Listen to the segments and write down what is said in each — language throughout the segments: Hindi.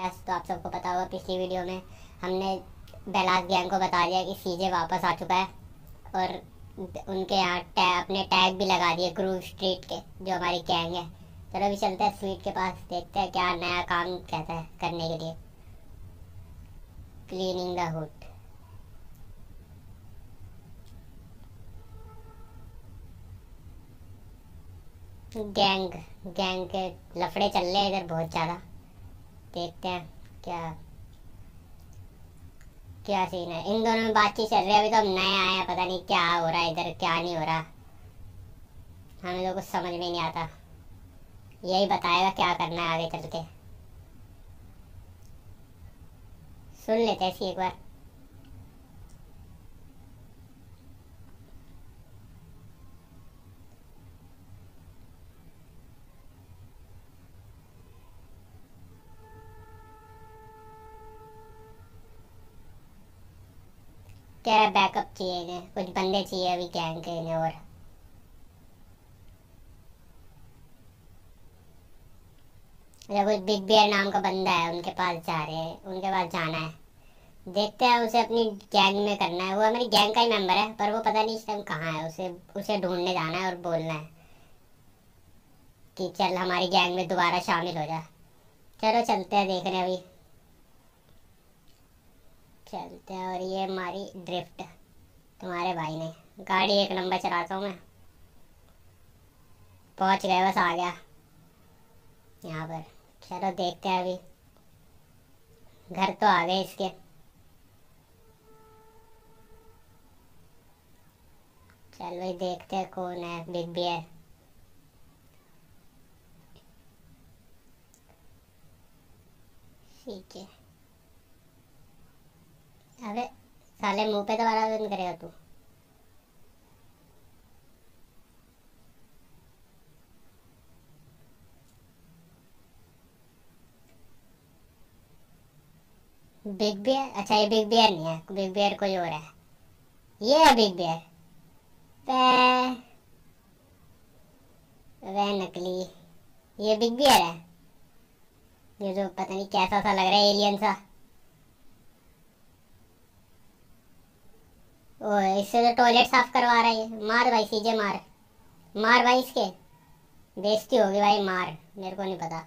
यस तो आप सबको पता होगा पिछली वीडियो में हमने बेलास गैंग को बता दिया कि सीजे वापस आ चुका है और उनके यहाँ टै, अपने टैग भी लगा दिए ग्रूव स्ट्रीट के जो हमारी गैंग है। चलो अभी चलते हैं स्वीट के पास देखते हैं क्या नया काम कहता है करने के लिए। Cleaning the hood gang gang के लफड़े चल रहे हैं इधर बहुत ज़्यादा। देखते हैं क्या क्या सीन है। इन दोनों में बातचीत चल रही है, अभी तो हम नए आए हैं, पता नहीं क्या हो रहा है इधर, क्या नहीं हो रहा। हम लोग कुछ समझ में नहीं आता। यही बताएगा क्या करना है आगे चल के। सुन लेते हैं एक बार। कह रहा बैकअप चाहिए इन्हें कुछ बंदे चाहिए अभी गैंग के इन्हें और या कोई बिग बियर नाम का बंदा है, उनके पास जा रहे हैं, उनके पास जाना है। देखते हैं उसे अपनी गैंग में करना है। वो हमारी गैंग का ही मेंबर है, पर वो पता नहीं इस टाइम कहाँ है। उसे उसे ढूँढने जाना है और बोलना है कि चल हमारी गैंग में दोबारा शामिल हो जा। चलो चलते हैं देखने अभी। चलते हैं? और ये हमारी ड्रिफ्ट तुम्हारे भाई ने। गाड़ी एक नंबर चलाता हूँ मैं। पहुँच गए बस, आ गया। यहाँ पर। चलो देखते हैं अभी। घर तो आ गए इसके। चल भाई, देखते हैं कौन है बिग बियर ठीक है। अबे, साले मुँह पे तो बड़ा बंद करेगा तू। बिग बियर अच्छा ये बिग बियर नहीं है बिग बियर कोई और है। ये है बिग बियर वे नकली। ये बिग बियर है। ये जो पता नहीं कैसा सा लग रहा है एलियन सा। इससे तो टॉयलेट साफ़ करवा रहा है मार भाई सीजे मार। मार भाई इसके। बेइज्जती होगी भाई, मार। मेरे को नहीं पता।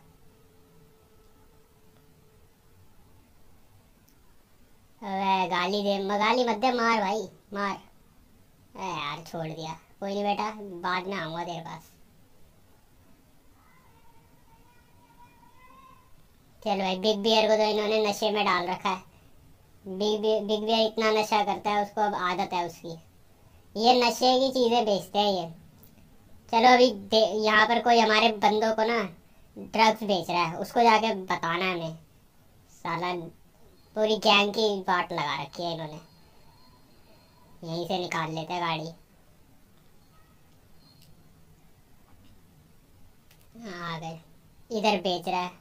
गाली दे। गाली मत दे, मार भाई, मार। अरे यार, छोड़ दिया। कोई नहीं बेटा, बाद में आऊँगा तेरे पास। चल भाई बिग बियर को तो इन्होंने नशे में डाल रखा है। बिग बिग बियर इतना नशा करता है, उसको अब आदत है उसकी। ये नशे की चीज़ें बेचते हैं ये। चलो अभी यहाँ पर कोई हमारे बंदों को ना ड्रग्स बेच रहा है, उसको जाके बताना है हमें साला, पूरी गैंग की बाट लगा रखी है इन्होंने। यहीं से निकाल लेते हैं गाड़ी। आ गए। इधर बेच रहा है।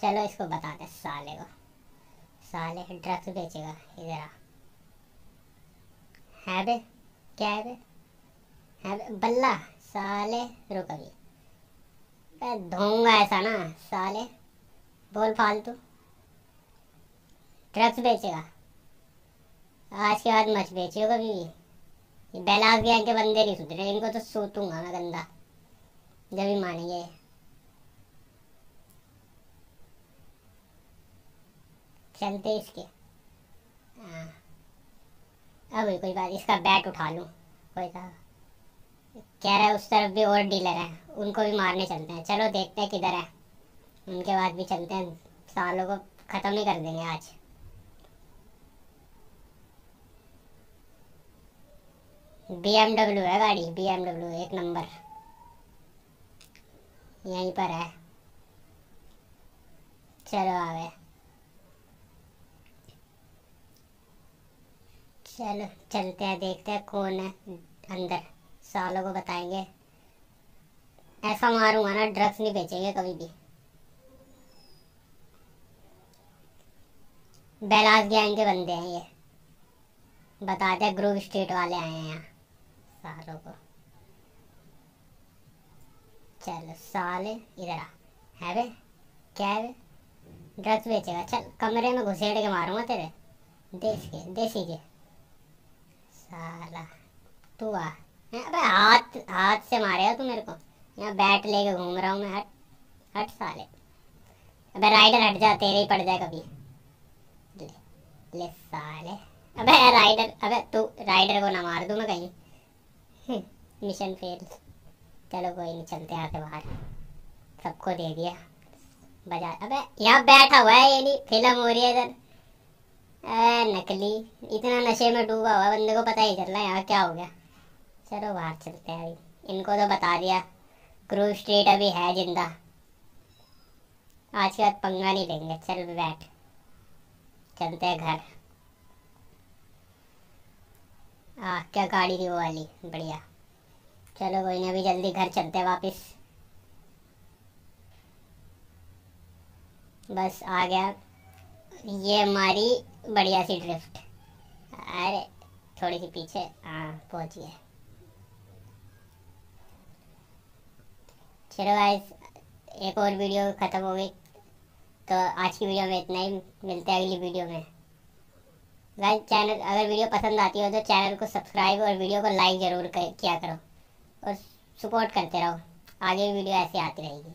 चलो इसको बताते साले को। साले ड्रग्स बेचेगा इधर है बे क्या है बे है बे बल्ला, साले रुक अभी धोऊँगा ऐसा ना, साले, बोल फालतू। ड्रग्स बेचेगा आज के बाद मच बेचियो कभी भी। ये बैलास गैंग के बंदे नहीं सुधरे, इनको तो सोतूँगा मैं गंदा। जब ही मानेंगे। चलते इसके। हाँ। अब कोई बात इसका बैट उठा लूँ। कोई था कह रहा है उस तरफ़ भी और डीलर है उनको भी मारने चलते हैं। चलो देखते हैं किधर है। उनके बाद भी चलते हैं। सालों को ख़त्म ही कर देंगे आज। बी एमडब्ल्यू है गाड़ी बी एमडब्ल्यू एक नंबर। यहीं पर है। चलो आ गए। चलो, चलते हैं, देखते हैं कौन है अंदर। सालों को बताएँगे। ऐसा मारूँगा ना ड्रग्स नहीं बेचेंगे कभी भी। बैलास गैंग के बंदे हैं ये। बताते हैं ग्रुप स्ट्रीट वाले आए हैं यहाँ। सालों को। चलो, साले, इधर आ। है वे? क्या है ड्रग्स बेचेगा। चल, कमरे में घुसेड़ के मारूँगा तेरे। देश के देसी के। साला। तू आ। अबे हाथ हाथ से मारेगा तू मेरे को। यहाँ बैट लेके घूम रहा हूँ मैं हट हट साले। अबे राइडर हट जा तेरे ही पड़ जाए कभी। ले, ले साले। अबे राइडर अबे तू राइडर को ना मार दूँ मैं कहीं। मिशन हम्म, फेल चलो कोई नहीं चलते आके बाहर। सबको दे दिया। बजा अबे यहाँ बैठा हुआ है ये नहीं फ़िल्म हो रही है इधर। नकली इतना नशे में डूबा हुआ बंदे को पता ही चल रहा है यहाँ क्या हो गया। चलो बाहर चलते हैं अभी। इनको तो बता दिया। क्रू स्ट्रीट अभी है ज़िंदा। आज के बाद पंगा नहीं लेंगे। चल बैठ। चलते हैं घर। आ, क्या गाड़ी थी वो वाली? बढ़िया। चलो कोई नहीं, अभी जल्दी घर चलते हैं वापस। बस आ गया। ये हमारी बढ़िया सी ड्रिफ्ट अरे, थोड़ी सी पीछे। हाँ पहुँच गए। चलो गाइस एक और वीडियो ख़त्म हो गई। तो आज की वीडियो में इतना ही। मिलते हैं अगली वीडियो में। गाइस चैनल अगर वीडियो पसंद आती हो तो चैनल को सब्सक्राइब और वीडियो को लाइक ज़रूर किया करो। और सपोर्ट करते रहो। आगे भी वीडियो ऐसे आती रहेगी।